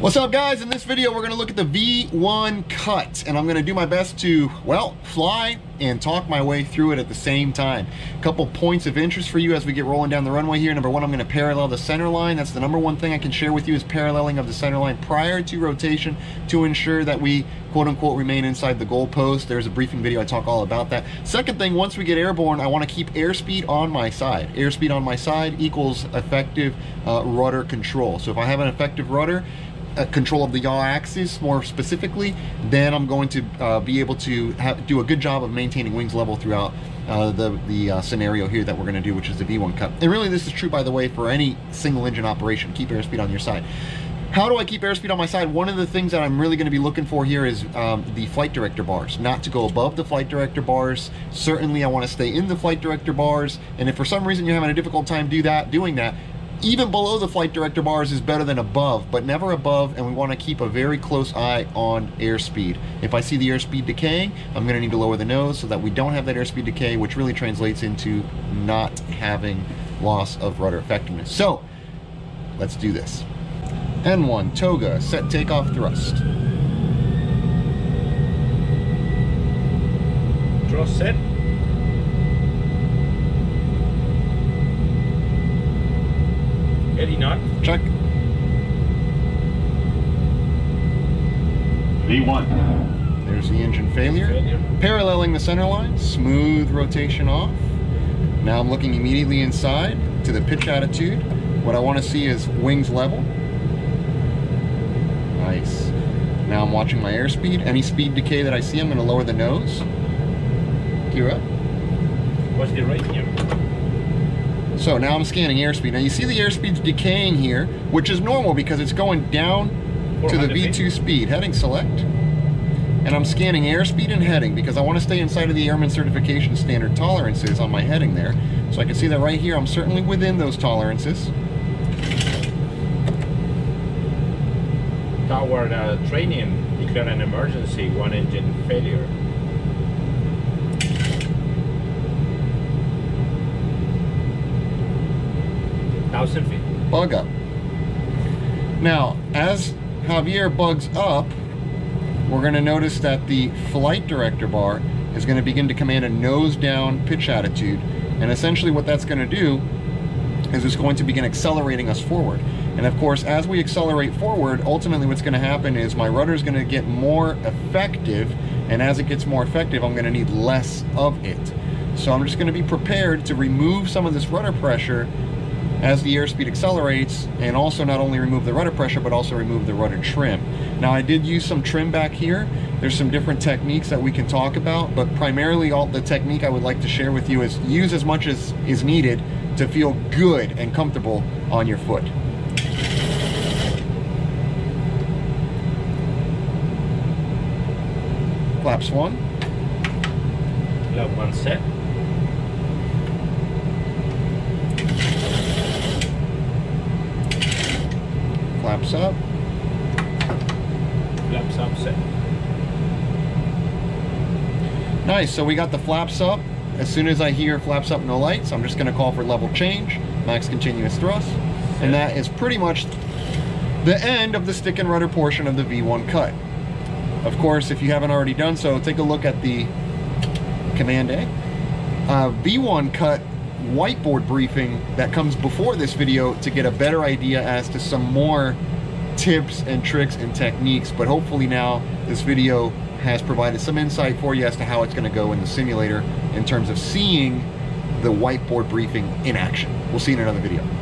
What's up guys? In this video we're going to look at the V1 cut and I'm going to do my best to, well, fly and talk my way through it at the same time. A couple points of interest for you as we get rolling down the runway here. Number one, I'm going to parallel the center line. That's the number one thing I can share with you is paralleling of the center line prior to rotation to ensure that we quote unquote remain inside the goalpost. There's a briefing video, I talk all about that. Second thing, once we get airborne, I want to keep airspeed on my side. Airspeed on my side equals effective uh, rudder control. So if I have an effective rudder, control of the yaw axis more specifically, then I'm going to uh, be able to have, do a good job of maintaining wings level throughout uh, the, the uh, scenario here that we're going to do, which is the V1 cut. And really this is true, by the way, for any single engine operation. Keep airspeed on your side. How do I keep airspeed on my side? One of the things that I'm really going to be looking for here is um, the flight director bars, not to go above the flight director bars. Certainly I want to stay in the flight director bars. And if for some reason you're having a difficult time do that, doing that, even below the flight director bars is better than above, but never above, and we want to keep a very close eye on airspeed. If I see the airspeed decaying, I'm going to need to lower the nose so that we don't have that airspeed decay, which really translates into not having loss of rudder effectiveness. So, let's do this. N1, toga, set takeoff thrust. Draw set. Ready not. Check. V1. There's the engine failure. Failure. Paralleling the center line, smooth rotation off. Now I'm looking immediately inside to the pitch attitude. What I want to see is wings level. Nice. Now I'm watching my airspeed. Any speed decay that I see, I'm going to lower the nose. Gear up. What's the rate here? So now I'm scanning airspeed. Now you see the airspeed's decaying here, which is normal because it's going down to the V2 speed. Heading select. And I'm scanning airspeed and heading because I want to stay inside of the Airman Certification standard tolerances on my heading there. So I can see that right here, I'm certainly within those tolerances. Tower uh, training declare an emergency, one engine failure. Thousand feet. Bug up. Now, as Javier bugs up, we're going to notice that the flight director bar is going to begin to command a nose down pitch attitude. And essentially what that's going to do is it's going to begin accelerating us forward. And of course, as we accelerate forward, ultimately what's going to happen is my rudder is going to get more effective. And as it gets more effective, I'm going to need less of it. So I'm just going to be prepared to remove some of this rudder pressure as the airspeed accelerates and also not only remove the rudder pressure but also remove the rudder trim. Now I did use some trim back here. There's some different techniques that we can talk about but primarily all the technique I would like to share with you is use as much as is needed to feel good and comfortable on your foot. Flaps one, Love one set. flaps up, Flaps up set. Nice, so we got the flaps up. As soon as I hear flaps up, no lights, I'm just gonna call for level change, max continuous thrust. And that is pretty much the end of the stick and rudder portion of the V1 cut. Of course, if you haven't already done so, take a look at the Command A. Uh, V1 cut whiteboard briefing that comes before this video to get a better idea as to some more tips and tricks and techniques. But hopefully now this video has provided some insight for you as to how it's going to go in the simulator in terms of seeing the whiteboard briefing in action. We'll see you in another video.